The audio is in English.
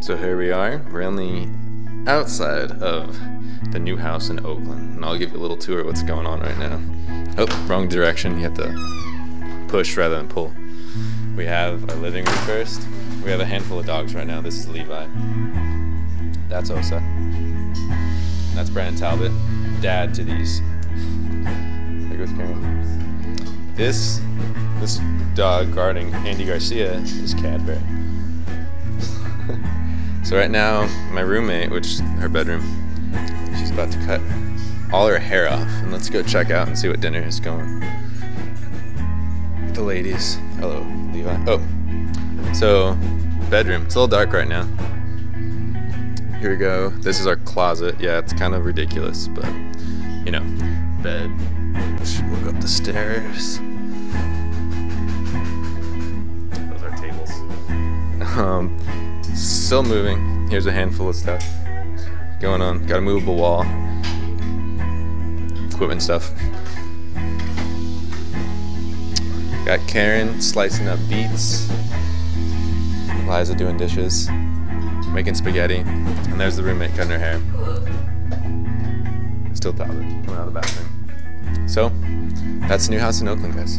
So here we are. We're on the outside of the new house in Oakland, and I'll give you a little tour of what's going on right now. Oh, wrong direction. You have to push rather than pull. We have our living room first. We have a handful of dogs right now. This is Levi. That's Osa. That's Brandon Talbot, dad to these. There goes Karen. This this dog guarding Andy Garcia is Cadbury. So right now, my roommate, which is her bedroom, she's about to cut all her hair off, and let's go check out and see what dinner is going. The ladies. Hello, Levi. Oh, so bedroom. It's a little dark right now. Here we go. This is our closet. Yeah, it's kind of ridiculous, but you know, bed. We'll go up the stairs. Those are tables. Um, still moving. Here's a handful of stuff going on. Got a movable wall. Equipment stuff. Got Karen slicing up beets. Liza doing dishes. Making spaghetti. And there's the roommate cutting her hair. Still Talbot coming out of the bathroom. So, that's the new house in Oakland, guys.